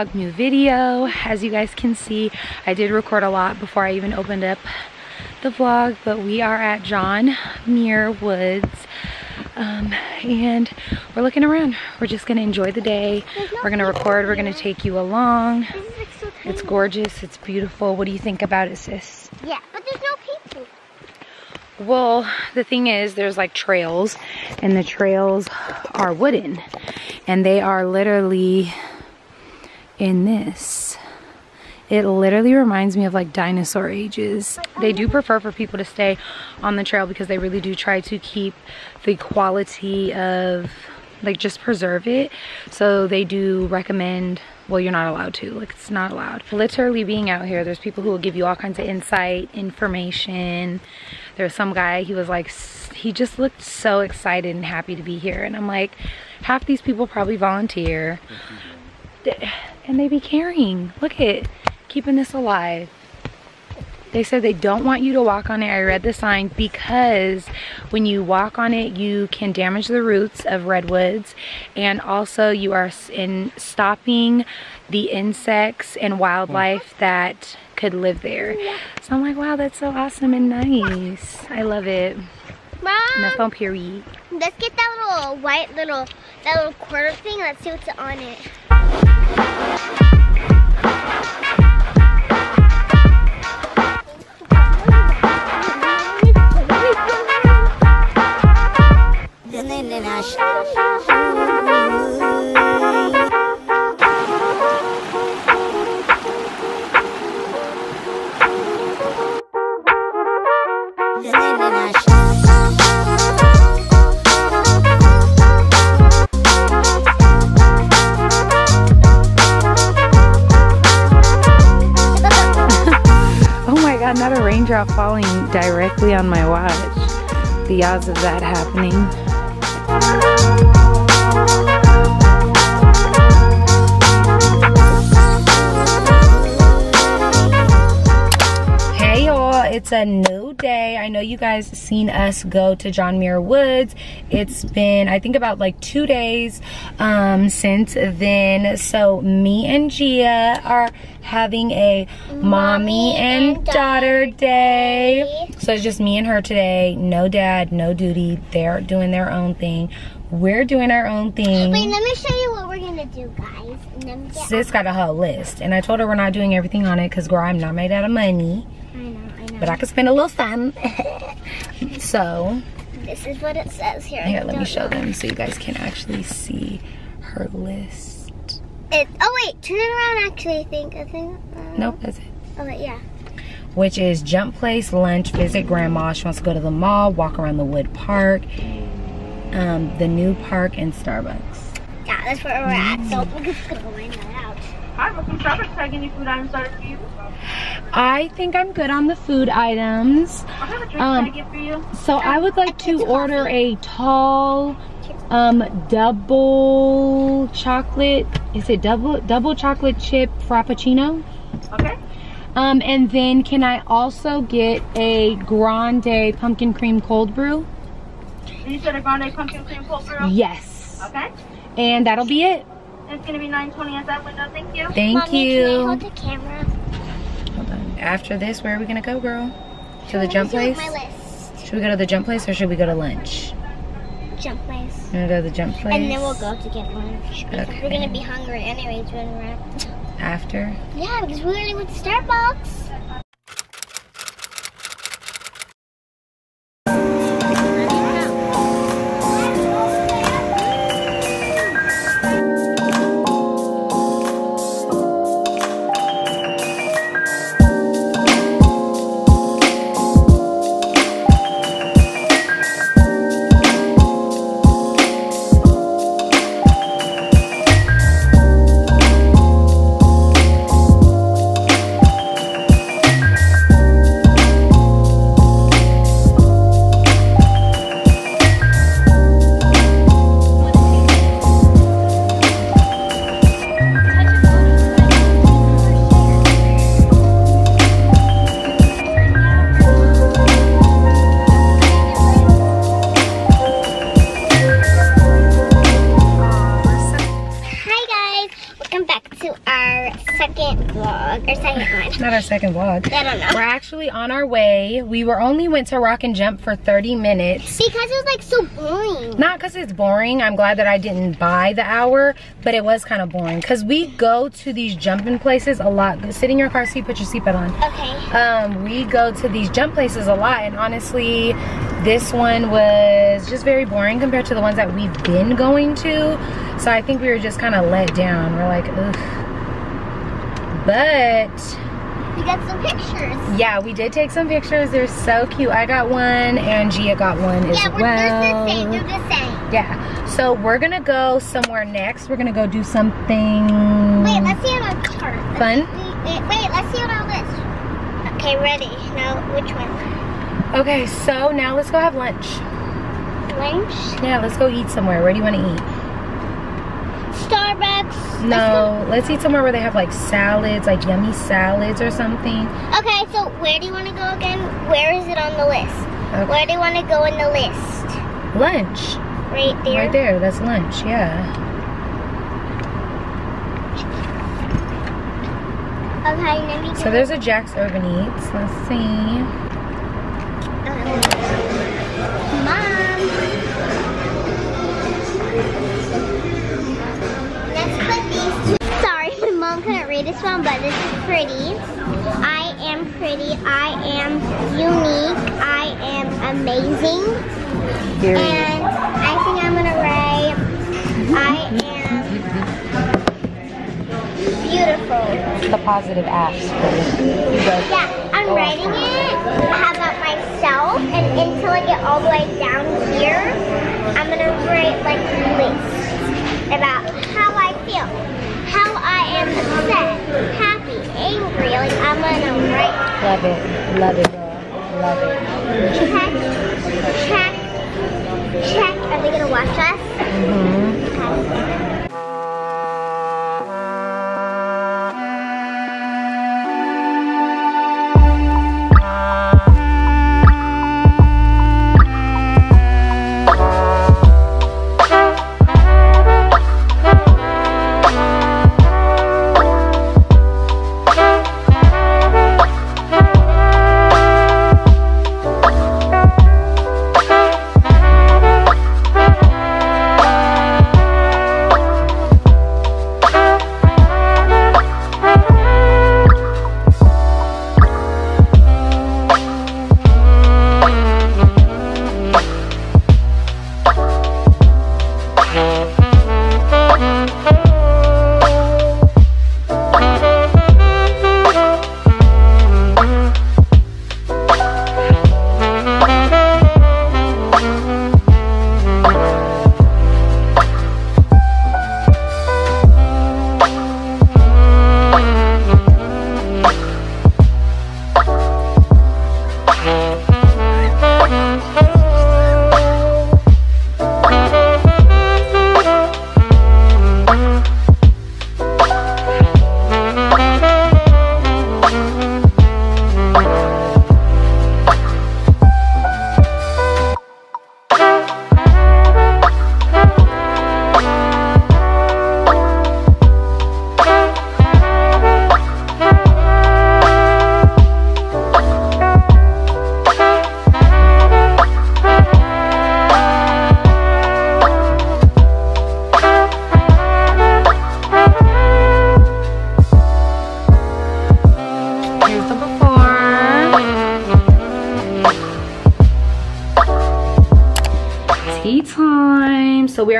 vlog, new video. As you guys can see, I did record a lot before I even opened up the vlog, but we are at John Muir Woods. Um, and we're looking around. We're just gonna enjoy the day. We're gonna record, we're gonna take you along. It's gorgeous, it's beautiful. What do you think about it, sis? Yeah, but there's no people. Well, the thing is, there's like trails, and the trails are wooden, and they are literally in this. It literally reminds me of like dinosaur ages. They do prefer for people to stay on the trail because they really do try to keep the quality of like just preserve it. So they do recommend well you're not allowed to like it's not allowed literally being out here there's people who will give you all kinds of insight information there's some guy he was like he just looked so excited and happy to be here and i'm like half these people probably volunteer and they be caring look at keeping this alive they said they don't want you to walk on it. I read the sign because when you walk on it, you can damage the roots of redwoods. And also you are in stopping the insects and wildlife that could live there. So I'm like, wow, that's so awesome and nice. I love it. Mom, Enough on period. let's get that little white little, that little quarter thing. Let's see what's on it. Oh my god, not a raindrop falling directly on my watch. The odds of that happening. Hey it's a new day. I know you guys seen us go to John Muir Woods. It's been, I think about like two days um, since then. So me and Gia are having a mommy, and daughter day. So it's just me and her today. No dad, no duty. They're doing their own thing. We're doing our own thing. Wait, let me show you what we're gonna do, guys. And Sis got a whole list. And I told her we're not doing everything on it because, girl, I'm not made out of money. I know, I know. But I could spend a little time. so, This is what it says here. here, let me show know. them so you guys can actually see her list. It, oh wait, turn it around. Actually, I think. I think. Uh, Nope, that's it. Oh wait, yeah. Which is jump place, lunch, visit grandma. She wants to go to the mall, walk around the wood park, um, the new park, and Starbucks. Yeah, that's where we're at. So we're just gonna line that out. Hi, welcome to Starbucks. Can I get any food items for you? I think I'm good on the food items. I'll have a drink Um, I get for you? So I would like to order a tall um double chocolate is it double double chocolate chip frappuccino Okay. um and then can i also get a grande pumpkin cream cold brew you said a grande pumpkin cream cold brew? yes Okay. and that'll be it It's gonna be 920 at that window. Thank you. thank Mommy, Can I you hold the camera? Hold on. after this where are we gonna go girl to the jump place My list. should we go to the jump place or should we go to lunch Jump place. you wanna go to the jump place And then we'll go to get lunch. Because Okay. we're gonna be hungry anyways when we're at. after Yeah, because we already went to Starbucks. Not our second vlog. I don't know. We're actually on our way. We were only went to Rockin' Jump for 30 minutes. Because it was like so boring. Not because it's boring. I'm glad that I didn't buy the hour, but it was kind of boring. Because we go to these jumping places a lot. Sit in your car seat, put your seatbelt on. Okay. Um, we go to these jump places a lot, and honestly, this one was just very boring compared to the ones that we've been going to. So I think we were just kind of let down. We're like, ugh. But Got some pictures. yeah, we did take some pictures. They're so cute. I got one, and Gia got one as yeah, we're, well. they're the same. They're the same. Yeah. So we're gonna go somewhere next. We're gonna go do something Wait, let's see on our card. Fun? Wait, wait, let's see on our list. Okay, ready. Now, which one? Okay, so now let's go have lunch. Lunch? Yeah, let's go eat somewhere. Where do you want to eat? Starbucks. No, let's eat somewhere where they have like salads, like yummy salads or something. Okay, so where do you want to go again? Where is it on the list? Okay. Where do you want to go in the list? Lunch. Right there. Right there. That's lunch. Yeah. Okay, let me So there's a Jack's Urban Eats. Let's see. This one, but this is pretty. I am pretty. I am unique. I am amazing. Here. And I think I'm gonna write, I am beautiful. The positive apps. Yeah, I'm writing it about myself, and until I get all the way down here, I'm gonna write like list about upset, happy, angry. Like I'm gonna write Love it. Love it, girl. Love it. check, check, check. Are they gonna watch us? Mm-hmm. Okay. Mm-hmm.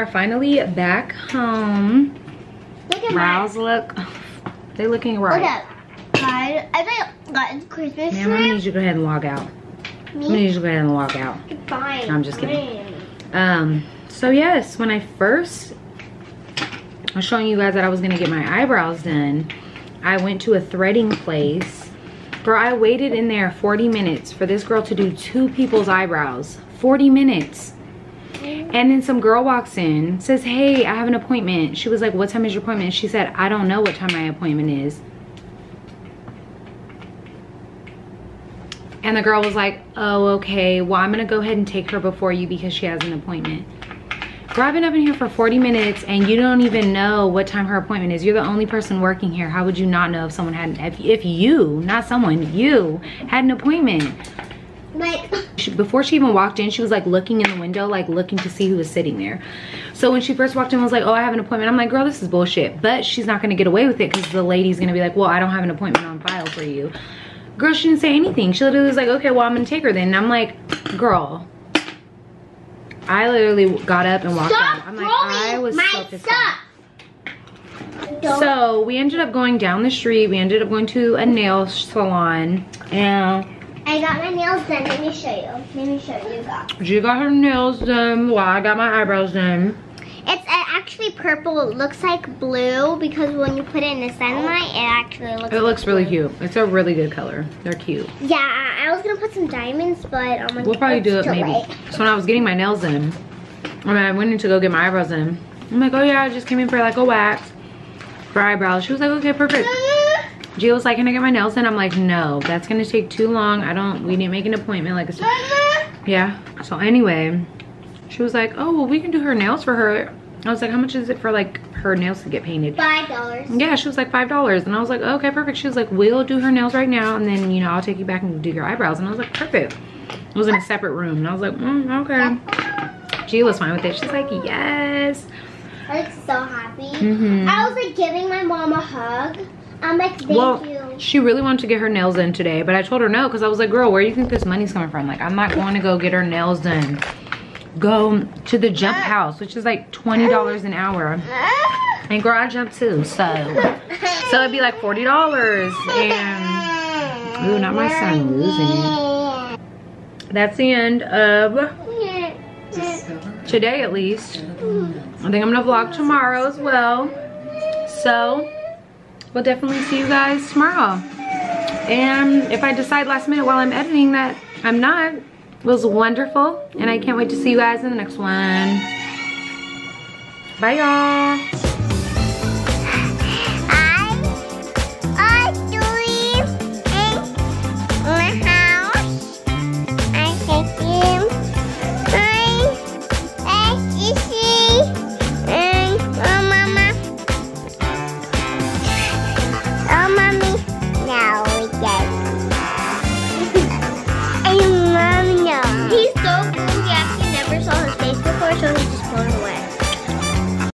Are finally back home. Look at Brows look, they looking Look right. at guys. I think got Christmas Ma'am, I'm gonna need you to go ahead and log out. I'm gonna need you to go ahead and log out. Fine. No, I'm just kidding. Um, so yes, when I first I was showing you guys that I was gonna get my eyebrows done, I went to a threading place. Girl, I waited in there 40 minutes for this girl to do two people's eyebrows. 40 minutes. And then some girl walks in, says, hey, I have an appointment. She was like, what time is your appointment? She said, I don't know what time my appointment is. And the girl was like, oh, okay. Well, I'm to go ahead and take her before you because she has an appointment. Girl, I've up in here for 40 minutes and you don't even know what time her appointment is. You're the only person working here. How would you not know if someone had, if, if you, not someone, you had an appointment? Like, She, before she even walked in, she was like looking in the window, like looking to see who was sitting there. So when she first walked in, I was like, oh, I have an appointment. I'm like, girl, this is bullshit. But she's not gonna get away with it because the lady's gonna be like, well, I don't have an appointment on file for you. Girl, she didn't say anything. She literally was like, okay, well, I'm gonna take her then. And I'm like, girl, I literally got up and walked stop out. I'm like, I was so pissed off. So we ended up going down the street. We ended up going to a nail salon. And I got my nails done. Let me show you. Let me show you. Go. she got her nails done while I got my eyebrows done. It's uh, actually purple. It looks like blue because when you put it in the sunlight, it actually looks. It looks really cute. It's a really good color. They're cute. Yeah, I was gonna put some diamonds, but I'm like, We'll probably do it maybe. late. So when I was getting my nails in, I mean, I went in to go get my eyebrows in. I'm like, oh yeah, I just came in for like a wax for eyebrows. She was like, okay, perfect. Gia was like, can I get my nails in? I'm like, no, that's gonna take too long. I don't, we didn't make an appointment. Like, it's, yeah. So anyway, she was like, oh, well, we can do her nails for her. I was like, how much is it for like her nails to get painted? Five dollars. Yeah, she was like five dollars, and I was like, okay, perfect. She was like, we'll do her nails right now, and then you know I'll take you back and do your eyebrows, and I was like, perfect. It was in a separate room, and I was like, mm, okay. Gia was fine with it. She's like, yes. I was so happy. Mhm. I was like giving my mom a hug. I'm like, thank well, you. she really wanted to get her nails in today, but I told her no because I was like, girl, where do you think this money's coming from? Like, I'm not going to go get her nails done. Go to the jump ah. house, which is like twenty dollars an hour, ah. and girl, I jump too, so so it'd be like forty dollars and. Ooh, not my son losing it. That's the end of today at least. I think I'm gonna vlog tomorrow as well. So, we'll definitely see you guys tomorrow. And if I decide last minute while I'm editing that I'm not, it was wonderful. And I can't wait to see you guys in the next one. Bye y'all.